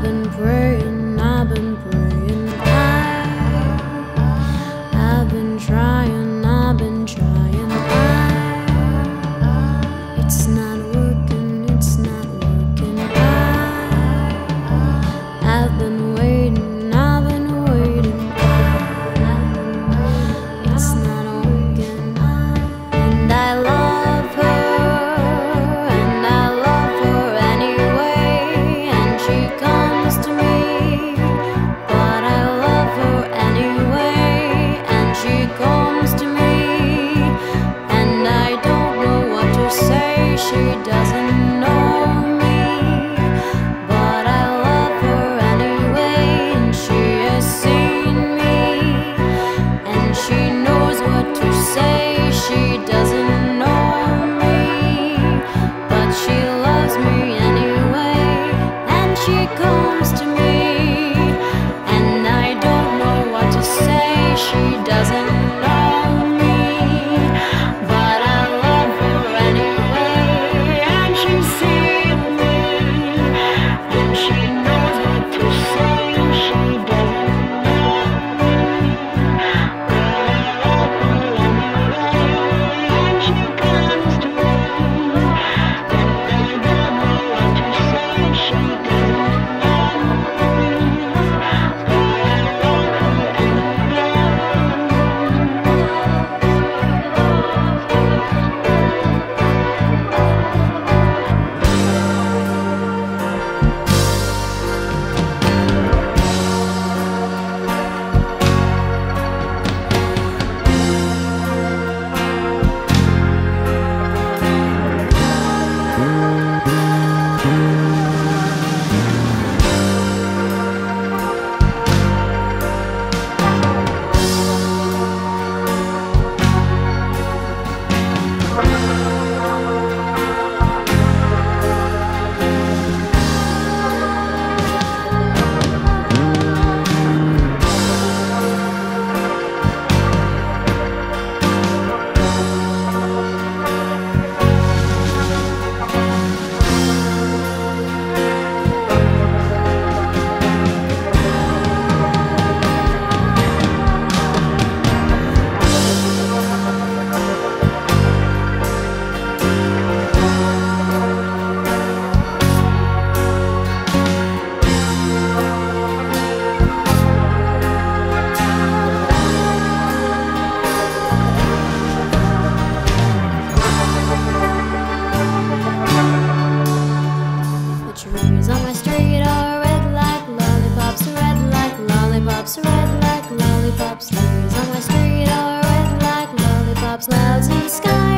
I've. doesn't clouds and sky.